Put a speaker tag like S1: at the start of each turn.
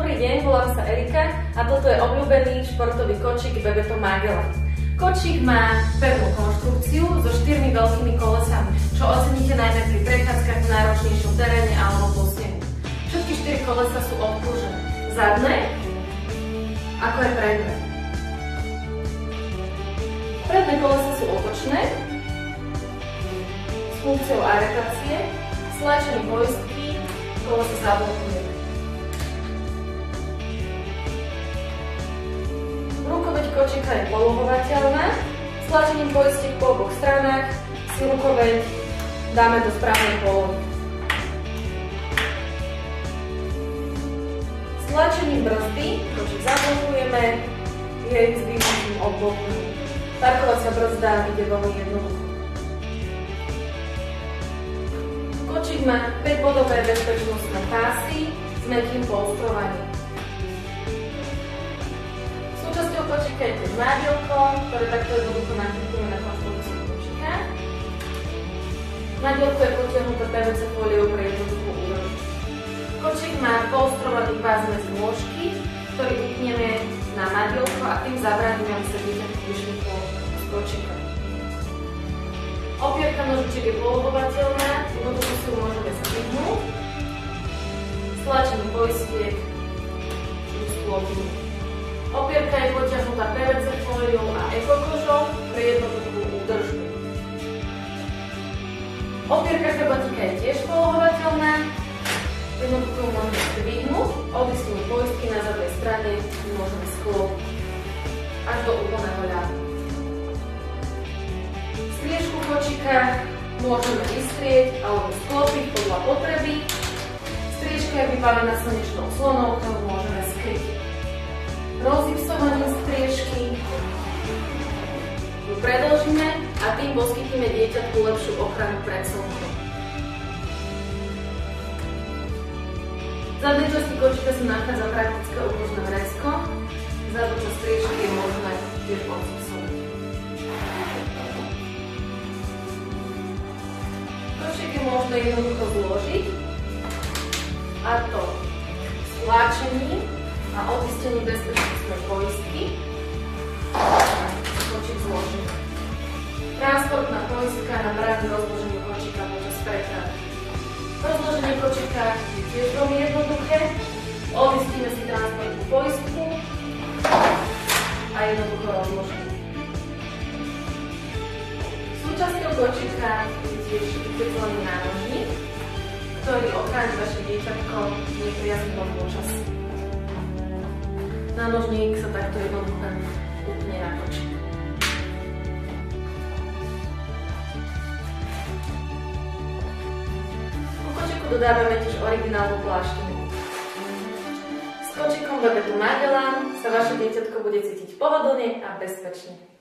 S1: deň, volám sa Erika a toto je obľúbený športový kočík Bebeto Magellan. Kočík má pevnú konštrukciu so štyrmi veľkými kolesami, čo oceníte najmä pri prechádzkach v náročnejšom teréne alebo po snehu. Všetky štyri kolesa sú obkružené. Zadné, ako aj predné. Predné kolesa sú otočné, s funkciou aretácie, stlačený poistky, kolesa zablokuje. Rukoveď kočíka je polohovateľná, stlačením poistiek po oboch stranách si rukoveď dáme do správnej polohy. Stlačením brzdy kočík zablokujeme, jej zvýšením odblokujeme. Parkovacia brzda ide veľmi jednoducho. Kočík má 5-bodové bezpečnostné pásy s mäkkým polstrovaním. Súčasťou kočíka je tiež nádielko, ktoré takto jednoducho nakrytíme na konštrukciu kočíka. Nádielko je potiahnuté PVC fóliou pre jednoduchú úroveň. Kočík má polstrovaný pás medzi nôžky, ktorý vypneme na nádielko a tým zabránime, aby sa dieťa vyšli kočíka. Opierka nožiček je polohovateľná, jednoducho si ju môžeme zdvihnúť. Stlačením poistiek sklopnú. Opierka je potiahnutá PVC fóliou a ekokožou pre jednoduchú údržbu. Opierka chrbátika je tiež polohovateľná, jednoducho ju môžeme zdvihnúť, odisnúť poistky na zadnej strane môžeme sklopiť až do úplného ľadu. Striežku kočíka môžeme vystrieť alebo sklopiť podľa potreby. Striežka je vybavená slnečnou slonou, ktorú môžeme skryť. Rozipsovaním striežky ochranu pred slnkom. V zadnej časti kočíka sa nachádza praktické obložné vresko. Zadnú časť striežky je možné tiež odsúsovať. Košík je možné jednoducho zložiť a to stláčením a očistením bezpečnostnej poistky kočík zložiť. Poistka na právne rozloženie kočíka počas prepravy. Rozloženie kočíka je tiež veľmi jednoduché. Odistíme si transportnú poistku a jednoducho rozložíme. Súčasťou kočíka je tiež vyteplný nánožník, ktorý ochráni vaše dieťatko v nepriaznivom počasí. Nánožník sa takto jednoducho upne na. Dodávame tiež originálnu pláštinu. S kočíkom Bebetu Magellan sa vaše dieťatko bude cítiť pohodlne a bezpečne.